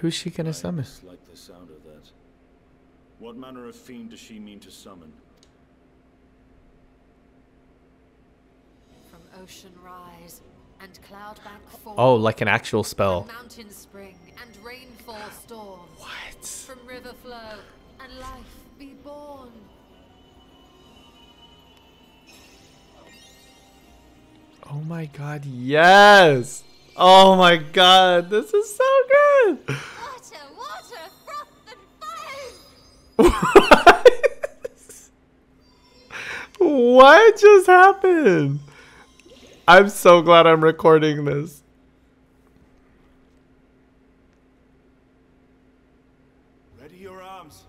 Who's she gonna summon? like the sound of that. What manner of fiend does she mean to summon? From ocean rise and cloudbank oh, fall. Oh, like an actual From spell. mountain spring and rainfall storm. What? From river flow and life be born. Oh my god, yes! Oh my god, this is so what? what just happened? I'm so glad I'm recording this. Ready your arms.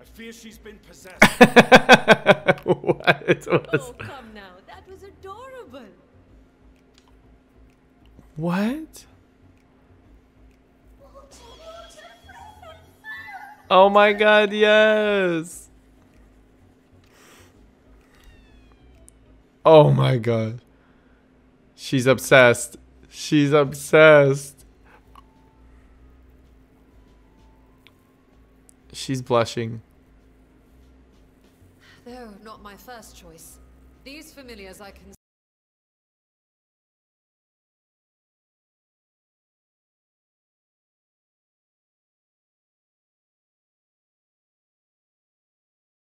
I fear she's been possessed. what was Oh, come now. That was adorable. What? Oh my god, yes. Oh my god. She's obsessed. She's obsessed. She's blushing. Though not my first choice. These familiars I can